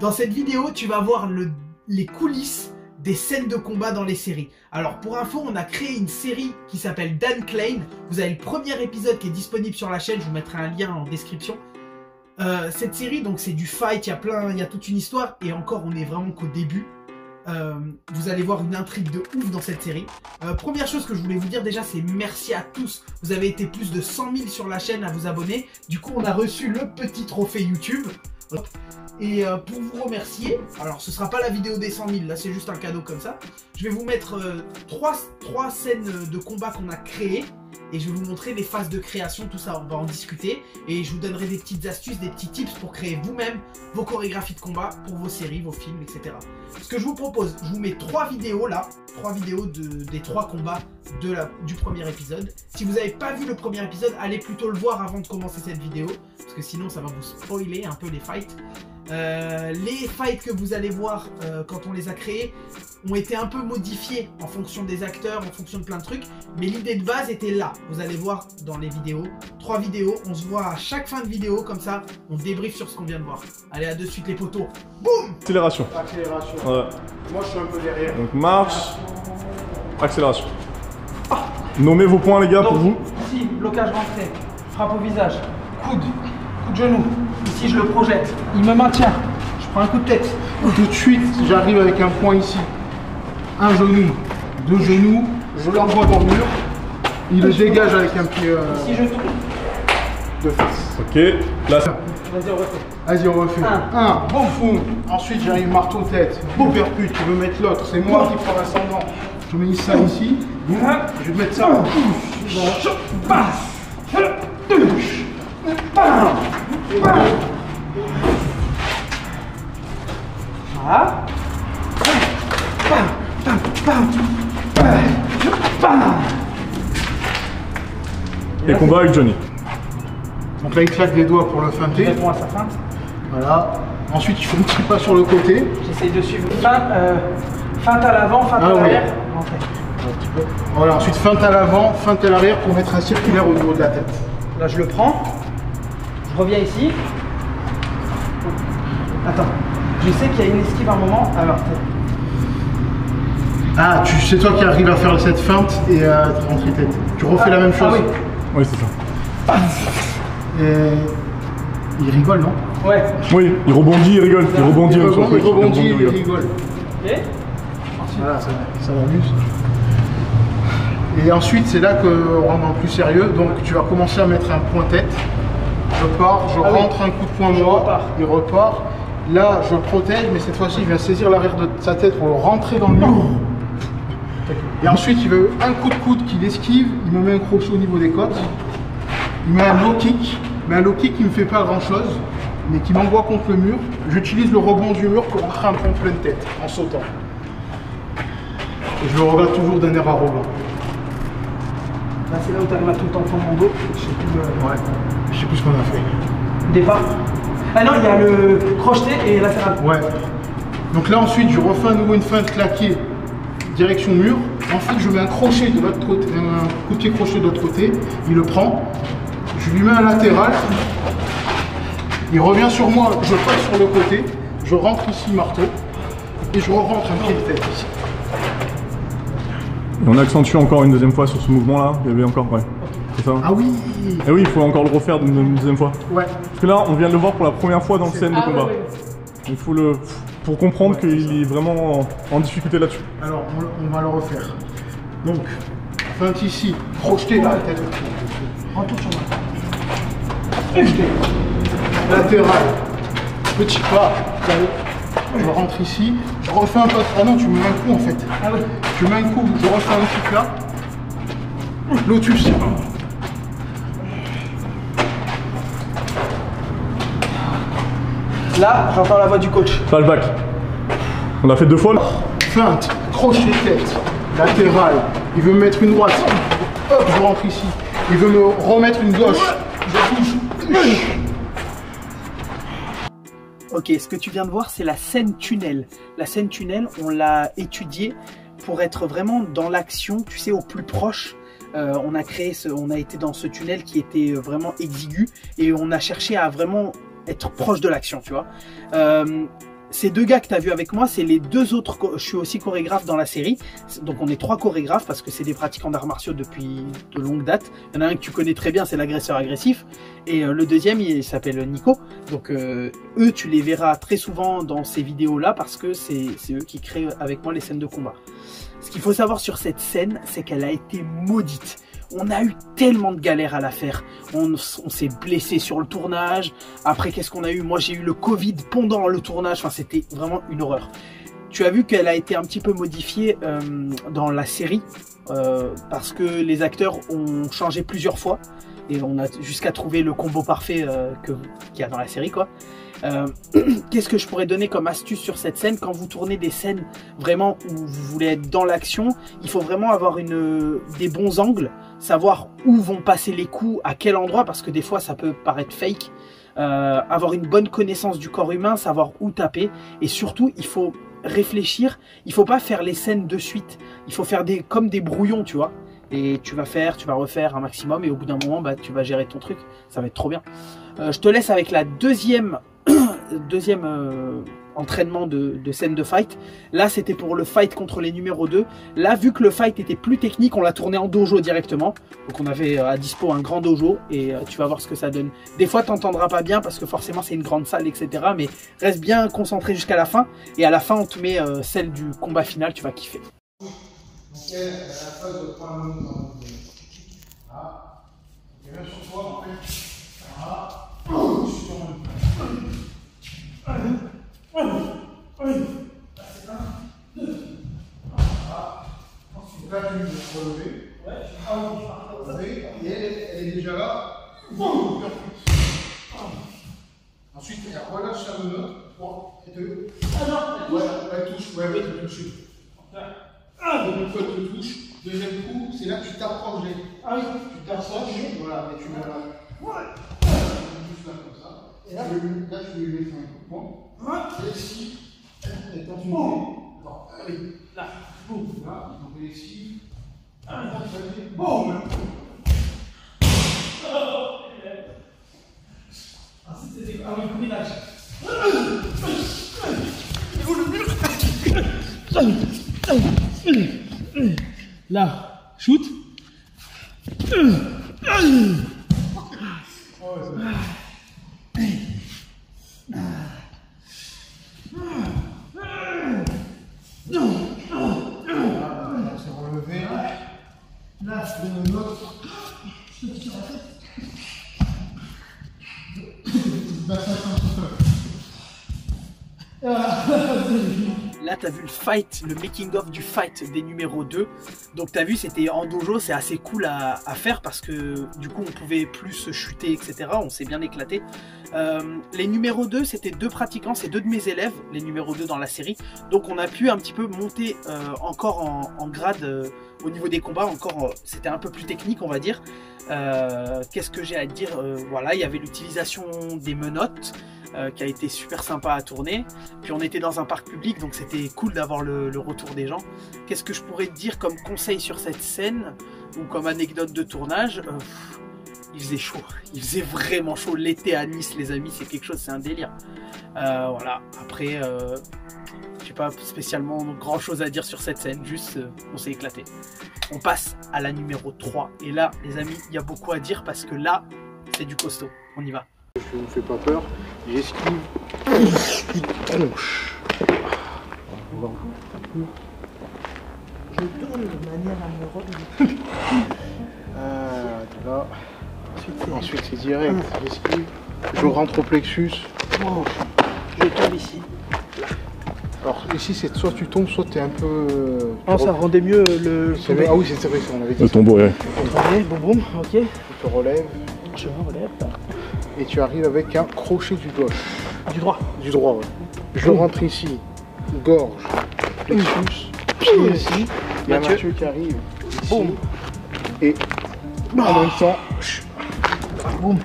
Dans cette vidéo, tu vas voir le- les coulisses des scènes de combat dans les séries. Alors pour info, on a créé une série qui s'appelle Dan Klein. Vous avez le premier épisode qui est disponible sur la chaîne, je vous mettrai un lien en description. Euh, cette série, donc c'est du fight, il y a plein, il y a toute une histoire, et encore on est vraiment qu'au début. Euh, vous allez voir une intrigue de ouf dans cette série. Euh, première chose que je voulais vous dire déjà, c'est merci à tous. Vous avez été plus de 100 000 sur la chaîne à vous abonner. Du coup, on a reçu le petit trophée YouTube. Hop. Et euh, pour vous remercier, alors ce sera pas la vidéo des 100 000, là c'est juste un cadeau comme ça. Je vais vous mettre euh, trois, trois scènes de combat qu'on a créées et je vais vous montrer les phases de création, tout ça, on va en discuter et je vous donnerai des petites astuces, des petits tips pour créer vous-même vos chorégraphies de combat pour vos séries, vos films, etc. Ce que je vous propose, je vous mets trois vidéos là, trois vidéos de, des trois combats du premier épisode. Si vous n'avez pas vu le premier épisode, allez plutôt le voir avant de commencer cette vidéo parce que sinon ça va vous spoiler un peu les fights. Euh, les fights que vous allez voir euh, quand on les a créés ont été un peu modifiés en fonction des acteurs, en fonction de plein de trucs, mais l'idée de base était là. Vous allez voir dans les vidéos, trois vidéos, on se voit à chaque fin de vidéo, comme ça, on débriefe sur ce qu'on vient de voir. Allez, à de suite les potos. Boum Accélération. Accélération. Ouais. Moi, je suis un peu derrière. Donc marche. Accélération. Nommez vos points les gars pour vous. Ici, blocage rentré, frappe au visage, coude, coup de genou. Ici, je le projette, il me maintient. Je prends un coup de tête. Tout de suite, j'arrive avec un point ici. Un genou, deux genoux, je l'envoie dans le mur. Il le dégage avec un pied euh, Ici, je tourne. de face. Ok. Là. Vas-y, on refait. Vas-y, on refait. Un. Un, bon fond. Ensuite, j'arrive marteau tête. Beau percute, tu veux mettre l'autre. C'est moi qui prends l'ascendant. Je mets ça ici. Je vais mettre ça. Voilà. Et combat avec Johnny. Donc là, il claque des doigts pour le feinter. Réponds à sa feinte. Voilà. Ensuite, il fait un petit pas sur le côté. J'essaye de suivre. Feinte, euh, feinte à l'avant, feinte Ah à oui. l'arrière. Voilà. Ensuite, feinte à l'avant, feinte à l'arrière pour mettre un circulaire au niveau de la tête. Là, je le prends. Je reviens ici. Attends. Je sais qu'il y a une esquive à un moment. Alors, Ah, tu, c'est toi qui arrives à faire cette feinte et à te rentrer tête. Tu refais la même chose. Ah oui. Oui, c'est ça. Et il rigole, non? Ouais. Oui, il rebondit, il rigole. Il rebondit Il le rebondit, il rebondit, il il rigole. Ok. Voilà, ça, ça m'amuse. Et ensuite, c'est là qu'on rentre le plus sérieux. Donc, tu vas commencer à mettre un point tête. Je pars, je Ah oui. rentre un coup de poing Je repars. il repart. Là, je protège, mais cette fois-ci, il vient saisir l'arrière de sa tête pour le rentrer dans le mur. Et ensuite, il veut un coup de coude qu'il esquive. Il me met un crochet au niveau des côtes. Il met un low kick, mais un low kick qui ne me fait pas grand-chose, mais qui m'envoie contre le mur. J'utilise le rebond du mur pour rentrer un point de pleine tête en sautant. Et je le regarde toujours d'un air arrogant. Là, c'est là où tu arrives à tout le temps prendre mon dos. Je sais plus. euh, Ouais. Je sais plus ce qu'on a fait. Départ. Ah non, il y a le crocheté et latéral. Ouais. Donc là ensuite je refais à nouveau une feinte claquée, direction mur. Ensuite je mets un crochet de l'autre côté, un coup de pied crochet de l'autre côté. Il le prend. Je lui mets un latéral. Il revient sur moi, je passe sur le côté. Je rentre ici marteau. Et je rentre un pied de tête ici. Et on accentue encore une deuxième fois sur ce mouvement là. Il y avait encore, ouais. C'est ça Ah oui Et oui, il faut encore le refaire une, deuxième fois. Ouais. Parce que là, on vient de le voir pour la première fois dans le scène de Ah, combat. ouais. Il faut le. Pour comprendre qu'il est vraiment en, en difficulté là-dessus. Alors on, on va le refaire. Donc, feinte ici, projeté la tête. Retour sur moi. Projeté. Latéral. Petit pas. Je rentre ici. Je refais un pas. Ah non, tu me mets un coup en fait. Ah. Tu mets un coup, je refais un kick là. Lotus. Là, j'entends la voix du coach. Pas le back. On a fait deux fois là. Feinte. Crochet tête. Latéral. Il veut me mettre une droite. Hop, je rentre ici. Il veut me remettre une gauche. Je bouge. Ok, ce que tu viens de voir, c'est la scène tunnel. La scène tunnel, on l'a étudiée pour être vraiment dans l'action, tu sais, au plus proche. Euh, on a créé, ce, on a été dans ce tunnel qui était vraiment exigu et on a cherché à vraiment être proche de l'action, tu vois. Euh, ces deux gars que tu as vu avec moi, c'est les deux autres. Je suis aussi chorégraphe dans la série. Donc on est trois chorégraphes parce que c'est des pratiquants d'arts martiaux depuis de longue date. Il y en a un que tu connais très bien, c'est l'agresseur agressif. Et euh, le deuxième, il s'appelle Nico. Donc euh, eux, tu les verras très souvent dans ces vidéos-là parce que c'est eux qui créent avec moi les scènes de combat. Ce qu'il faut savoir sur cette scène, c'est qu'elle a été maudite. On a eu tellement de galères à la faire. On, s'est blessé sur le tournage. Après, qu'est-ce qu'on a eu? Moi, j'ai eu le Covid pendant le tournage. C'était vraiment une horreur. Tu as vu qu'elle a été un petit peu modifiée euh, dans la série euh, parce que les acteurs ont changé plusieurs fois et on a jusqu'à trouver le combo parfait euh, que qu'il y a dans la série, quoi. Euh, Qu'est-ce que je pourrais donner comme astuce sur cette scène? Quand vous tournez des scènes vraiment où vous voulez être dans l'action Il faut vraiment avoir une, des bons angles, savoir où vont passer les coups, à quel endroit, parce que des fois ça peut paraître fake. Euh, avoir une bonne connaissance du corps humain, savoir où taper, et surtout il faut réfléchir. Il faut pas faire les scènes de suite. Il faut faire des comme des brouillons, tu vois. Tu vas faire, tu vas refaire un maximum, et au bout d'un moment, bah, tu vas gérer ton truc. Ça va être trop bien. Euh, je te laisse avec la deuxième, euh, entraînement de, scène de fight. Là, c'était pour le fight contre les numéros 2. Là, vu que le fight était plus technique, on l'a tourné en dojo directement. Donc, on avait euh, à dispo un grand dojo et tu vas voir ce que ça donne. Des fois, t'entendras pas bien parce que forcément, c'est une grande salle, etc. Mais reste bien concentré jusqu'à la fin. Et à la fin, on te met celle du combat final. Tu vas kiffer. A la phase de un moment dans le Là. Et même sur toi, en fait. Là. Sur Ensuite, là, tu veux relever. Relever. Et elle, elle est déjà là. Boum Ensuite, elle relâche sa menotte. Bon, elle te. Ouais, elle touche. Ouais, ouais, elle te touche. Deuxième fois, elle te touche. Deuxième coup, c'est là que tu t'approches. les- Tu t'approches, voilà, et tu mets là. Juste là, comme ça. Et là, tu là, tu lui mets un coup de poing. Et ici, elle tente une clé. Non, allez. Là, boum. Là, donc elle esquive. Boum Là, shoot. On s'est relevé. Là, je donne une autre. Je te tire la tête. Bah, ça, c'est un petit peu. Là, tu as vu le fight, le making-of du fight des numéros 2. Donc, tu as vu, c'était en dojo, c'est assez cool à, faire parce que du coup, on pouvait plus se chuter, etc. On s'est bien éclaté. Euh, les numéros 2, c'était deux pratiquants, c'est deux de mes élèves, les numéros 2 dans la série. Donc, on a pu un petit peu monter euh, encore en, grade euh, au niveau des combats. Encore, c'était un peu plus technique, on va dire. Qu'est-ce que j'ai à dire Voilà, il y avait l'utilisation des menottes. Euh, qui a été super sympa à tourner. Puis on était dans un parc public, donc c'était cool d'avoir le, retour des gens. Qu'est-ce que je pourrais te dire comme conseil sur cette scène ou comme anecdote de tournage Euh, Il faisait chaud, il faisait vraiment chaud. L'été à Nice, les amis, c'est quelque chose, c'est un délire. Euh, voilà, après, j'ai pas spécialement grand chose à dire sur cette scène, juste on s'est éclaté. On passe à la numéro 3. Et là, les amis, il y a beaucoup à dire parce que là, c'est du costaud. On y va. Je me fais pas peur. J'esquive. Une tronche. Je tourne de manière à me relever. Ah, tu vois. Ensuite, c'est- direct. J'esquive. Je rentre au plexus. Wow. Je tombe ici. Alors, ici, c'est soit tu tombes, soit tu es un peu. euh, tu Non, ça re- rendait mieux le. Ah oui, c'est vrai, ça, on avait dit. Le tombeau, ouais. Boum boum, ok. Tu te relèves Je me relève. Et tu arrives avec un crochet du gauche. Du droit. Du droit, ouais. Je rentre ici. Gorge. Plexus. Pied ici. Il y a Mathieu. Qui arrive. Boum. Et en même temps, Boum.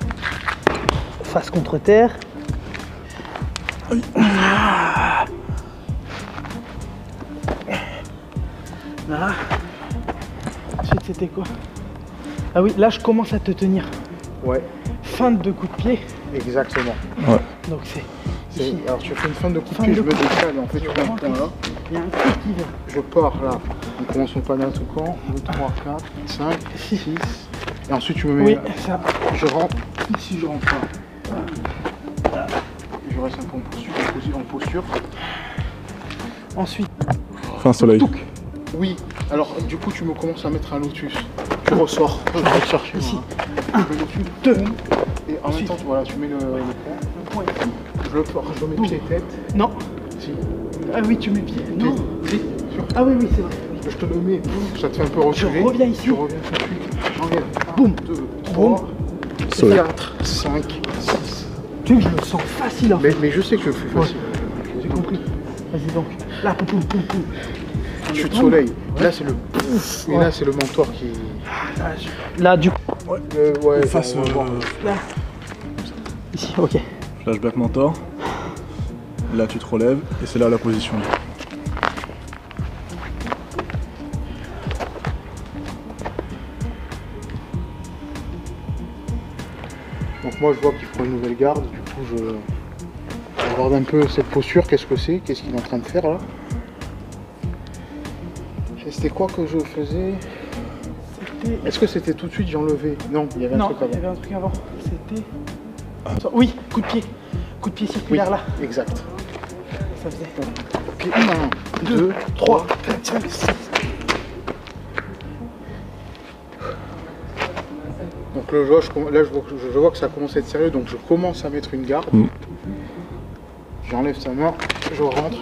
Face contre terre. Là. Ensuite, c'était quoi? Ah oui, là, je commence à te tenir. ouais, Feinte de coup de pied. exactement. Donc, c'est Alors tu fais une fin de coup de pied, je me décale, en fait tu mets un point là. Il y a un coup qui vient. Je pars là. On commence mon panneau tout camp. 2, 3, 4, 5, 6. Et ensuite tu me mets. Oui, ça. Je rentre. Ici je rentre là. Je reste un peu en posture. En posture. Ensuite, Fin soleil. Oui. Alors du coup tu me commences à mettre un lotus. Tu ressors. Je vais te chercher. Ici. Un, le lotus. deux. Et en même temps tu- voilà, tu mets le, le point. le point ici. Je le pars, je le mets pied et tête. Non. Si. Ah oui, tu mets pied. Non. Si. Sur- Ah oui, oui, c'est vrai. Je te le mets, ça te fait un peu reculer. reviens ici. Tu reviens tout de suite. J'enlève. Boum. 2, 3, Soleil. 4, 5, 6. Tu sais que je le sens facile. Mais, mais je sais que je le fais facile. J'ai compris. Vas-y donc. Là, poum, poum, poum, poum. Chute soleil. Là, c'est le Et là, c'est le mentor qui. Là, du coup. Euh, ouais, Face voir. Là. Ici, ok. Flashback mentor. Là, tu te relèves et c'est là la position. Donc, moi, je vois qu'il faut une nouvelle garde. Du coup, je. regarde un peu cette posture. Qu'est-ce que c'est? Qu'est-ce qu'il est en train de faire là? C'était quoi que je faisais C'était. Est-ce que c'était tout de suite j'enlevais Non, il y avait un Non, truc il y avant. avait un truc avant. C'était. Oui, coup de pied. Coup de pied circulaire là. Exact. Ça faisait. Puis 1, 2, 3, 4, 5, 6. Donc là, je vois, je comm- là, je vois, que- je vois que ça commence à être sérieux, donc je commence à mettre une garde. Mm. J'enlève sa main, je rentre.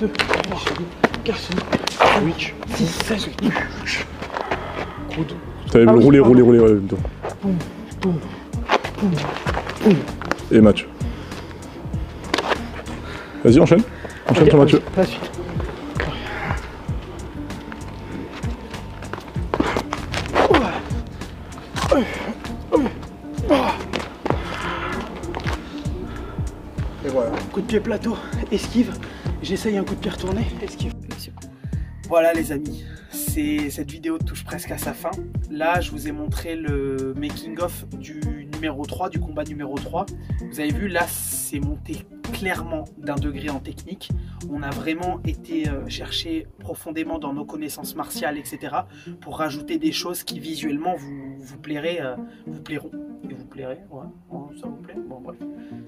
2, 3, 4, Switch, 6, 7, coude. Pardon. rouler, rouler, rouler. plutôt. boum, boum. Et match. Vas-y, enchaîne. Enchaîne ton Mathieu. vas-y, La suite. Et voilà. Coup de pied plateau, esquive. J'essaye un coup de pied retourné, esquive. Voilà les amis, cette vidéo touche presque à sa fin. Là, je vous ai montré le making of du numéro 3, du combat numéro 3. Vous avez vu, là, c'est monté clairement d'un degré en technique. On a vraiment été euh, chercher profondément dans nos connaissances martiales, etc. pour rajouter des choses qui visuellement vous, plairaient, euh, vous plairont. Et vous plairez, ouais, ouais, ça vous plaît? Bon bref,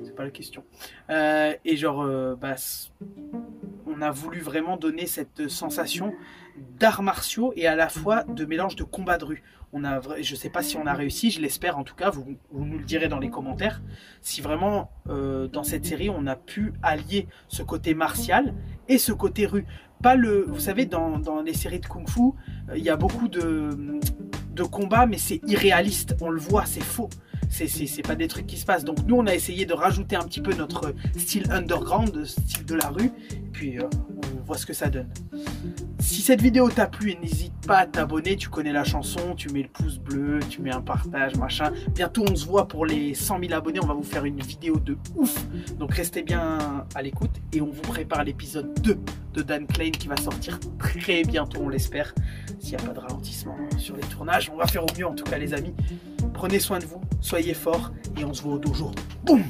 c'est pas la question. Euh, et genre, bah, on a voulu vraiment donner cette sensation d'arts martiaux et à la fois de mélange de combat de rue. On a, je sais pas si on a réussi, je l'espère en tout cas, vous, nous le direz dans les commentaires, si vraiment euh, dans cette série on a pu allier ce côté martial et ce côté rue. Pas le, vous savez, dans, dans les séries de kung-fu, euh, il y a beaucoup de, de combats, mais c'est irréaliste, on le voit, c'est faux. C'est- pas des trucs qui se passent. Donc nous, on a essayé de rajouter un petit peu notre style underground, style de la rue, puis euh, on voit ce que ça donne. Si cette vidéo t'a plu, n'hésite pas à t'abonner, tu connais la chanson, tu mets le pouce bleu, tu mets un partage, machin. Bientôt on se voit pour les 100 000 abonnés, on va vous faire une vidéo de ouf. Donc restez bien à l'écoute et on vous prépare l'épisode 2 Dan Klein qui va sortir très bientôt, on l'espère. S'il n'y a pas de ralentissement sur les tournages, on va faire au mieux en tout cas les amis. Prenez soin de vous, soyez forts et on se voit au dojo. Boum